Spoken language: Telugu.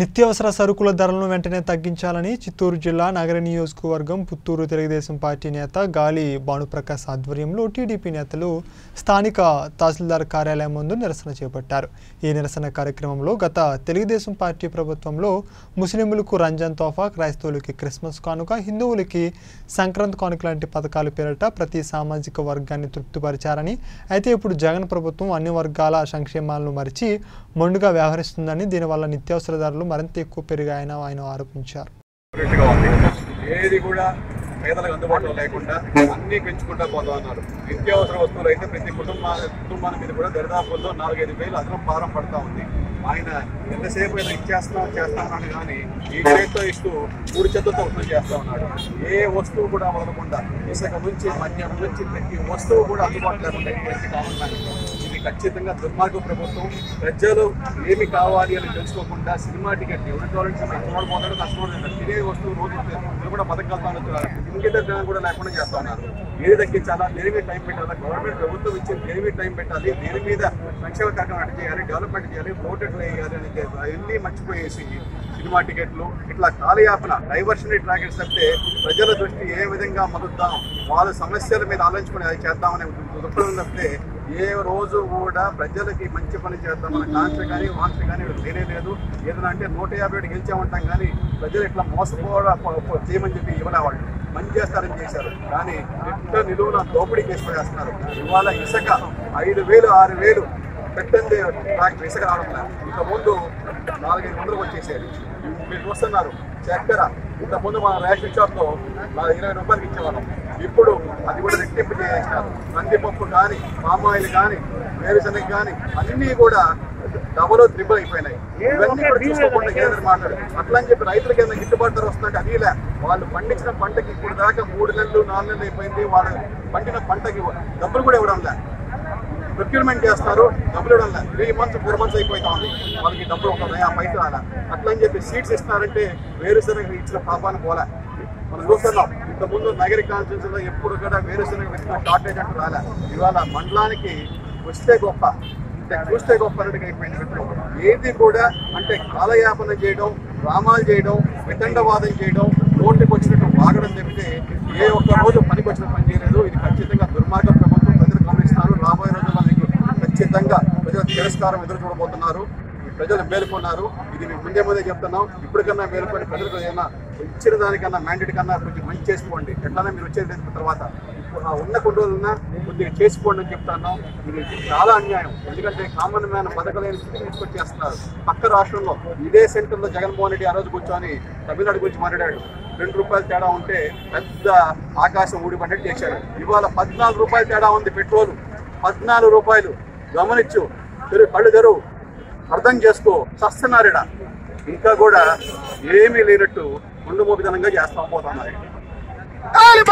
నిత్యావసర సరుకుల ధరలను వెంటనే తగ్గించాలని చిత్తూరు జిల్లా నగర నియోజకవర్గం పుత్తూరు తెలుగుదేశం పార్టీ నేత గాలి భానుప్రకాశ్ ఆధ్వర్యంలో టీడీపీ నేతలు స్థానిక తహసీల్దార్ కార్యాలయం ముందు నిరసన చేపట్టారు. ఈ నిరసన కార్యక్రమంలో గత తెలుగుదేశం పార్టీ ప్రభుత్వంలో ముస్లింలకు రంజాన్ తోఫా క్రైస్తవులకి క్రిస్మస్ కానుక హిందువులకి సంక్రాంతి కానుక లాంటి పథకాల పేరిట ప్రతి సామాజిక వర్గాన్ని తృప్తిపరిచారని అయితే ఇప్పుడు జగన్ ప్రభుత్వం అన్ని వర్గాల సంక్షేమాలను మరిచి మొండుగా వ్యవహరిస్తుందని దీనివల్ల నిత్యావసర ధరలు మరింత ఎక్కువ పెరిగాయని ఆయన ఆరోపించారు. ఏది కూడా పేదలకు అందుబాటులో లేకుండా అన్ని పెంచుకుంటా పోతా ఉన్నారు. నిత్యావసర వస్తువులు అయితే ప్రతి కుటుంబ కుటుంబాల మీద కూడా దరిదాపుల్లో నాలుగైదు వేలు అదనం భారం పడతా ఉంది. ఆయన ఎంతసేపు ఏదో ఇచ్చేస్తాం చేస్తానని కానీ ఈ చేతితో ఇస్తూ మూడు చేతులతో వసూలు చేస్తా ఉన్నాడు. ఏ వస్తువు కూడా వదలకుండా ఇసుక నుంచి మద్యం నుంచి ప్రతి వస్తువు కూడా అందుబాటులో లేకుండా ఖచ్చితంగా దుర్మార్గ ప్రభుత్వం ప్రజలు ఏమి కావాలి అని తెలుసుకోకుండా సినిమా టికెట్ ఎవరు కావాలంటే కష్టపడి పోతాడు కష్టపడి తినే వస్తువు రోజు కూడా పథకాలు ఇంకేత జ్ఞానం కూడా లేకుండా చేస్తా ఉన్నారు. ఏది తగ్గించాలా దేని మీద టైం పెట్టాలా గవర్నమెంట్ ప్రభుత్వం ఇచ్చి దేని మీద టైం పెట్టాలి దేని మీద సంక్షేమ కార్యక్రమం అటు చేయాలి డెవలప్మెంట్ చేయాలి రోడ్లు వేయాలి అని అవన్నీ మర్చిపోయేసి సినిమా టికెట్లు ఇట్లా కాలయాపన డైవర్షన్ ట్రాకెట్స్ అంటే ప్రజల దృష్టి ఏ విధంగా మలుద్దాం వాళ్ళ సమస్యల మీద ఆలోచించుకుని అది చేద్దామనే దృక్పథం తప్పితే ఏ రోజు కూడా ప్రజలకి మంచి పని చేద్దాం మన కాంక్ష కానీ వాంఛ కానీ తెలియలేదు ఏదైనా అంటే నూట యాభై ఏడు గెలిచామంటాం కానీ ప్రజలు ఇట్లా మోసపోవడం చేయమని చెప్పి ఇవ్వలే వాళ్ళు. మంచి చేస్తారని చేశారు. కానీ నిట్ట నిలువున దోపిడీ కేసు ఇవాళ ఇసుక ఐదు వేలు ఆరు వేలు పెట్టండి నాకు ఇసుక రావడం ఇంత ముందు నాలుగైదు వందలకు వచ్చేసేది. మీరు చూస్తున్నారు చక్కెర. ఇంత ముందు మన రేషన్ షాప్లో ఇరవై రూపాయలకి ఇచ్చేవాళ్ళం. ఇప్పుడు అది కూడా రెట్టింపు చేయించారు. కందిపప్పు కానీ పామాయిల్ కానీ వేరుశనగ కానీ అన్నీ కూడా డబుల్ త్రిబుల్ అయిపోయినాయి ఇవన్నీ కూడా చూసుకోకుండా కేంద్రం మాట్లాడు అట్లా అని చెప్పి రైతులకి ఏదైనా గిట్టుబాటు ధర వస్తుందంటే అది లే. వాళ్ళు పండించిన పంటకి ఇప్పుడు దాకా మూడు నెలలు నాలుగు నెలలు అయిపోయింది. వాళ్ళు పండిన పంటకి డబ్బులు కూడా ఇవ్వడం లే. ప్రొక్యూర్మెంట్ చేస్తారు డబ్బులు ఇవ్వడం లే. త్రీ మంత్స్ ఫోర్ మంత్స్ అయిపోతా ఉంది. వాళ్ళకి డబ్బులు ఒక ఆ పైసలు రాలే. అట్లా అని చెప్పి సీట్స్ ఇస్తున్నారంటే వేరుశనగ ఇచ్చిన పాపాన్ని పోలే. మనం చూస్తున్నాం. ఇంతకుముందు నగరి కాన్స్టిట్యూన్సీలో ఎప్పుడు కూడా వేరుశనగ వచ్చిన షార్టేజ్ అంటూ రాలే. ఇవాళ మండలానికి వస్తే గొప్ప. అంటే చూస్తే గొప్ప అన్నట్టుగా అయిపోయింది ఏది కూడా అంటే కాలయాపన చేయడం డ్రామాలు చేయడం వితండవాదం చేయడం నోటికి వచ్చినట్టు వాగడం తప్పితే ఏ ఒక్క రోజు పనికి వచ్చిన పని చేయలేదు. ఇది ఖచ్చితంగా దుర్మార్గం ప్రభుత్వం ప్రజలు గమనిస్తారు రాబోయే రోజుల్లో మీకు ఖచ్చితంగా ప్రజల తిరస్కారం ఎదురు చూడబోతున్నారు. ప్రజలు మేలుకున్నారు. ఇది మేము ముందే ముందే చెప్తున్నాం. ఇప్పటికన్నా మేలుకొని ప్రజలకు ఏదైనా ఇచ్చిన దానికన్నా మ్యాండేట్ కన్నా కొంచెం మంచి చేసుకోండి. ఎట్లానే మీరు వచ్చేది తెలిసిన తర్వాత. ఆ ఉన్న కొన్ని రోజులన్నా కొద్దిగా చేసుకోండి అని చెప్తాను ఇది చాలా అన్యాయం. ఎందుకంటే కామన్ మ్యాన్ బతకలేని స్థితికి తీసుకొచ్చేస్తున్నారు. పక్క రాష్ట్రంలో ఇదే సెంటర్లో జగన్మోహన్ రెడ్డి ఆ రోజు కూర్చొని తమిళనాడు గురించి మాట్లాడాడు. రెండు రూపాయలు తేడా ఉంటే పెద్ద ఆకాశం ఊడిపడ్డట్టు చేశాడు ఇవాళ పద్నాలుగు రూపాయలు తేడా ఉంది పెట్రోల్. పద్నాలుగు రూపాయలు. గమనించు. తెరు కళ్ళు తెరువు అర్థం చేసుకో చస్తున్నారిడ ఇంకా కూడా ఏమీ లేనట్టు ముందు మోపిదనంగా చేస్తాం పోతున్నారు గాలి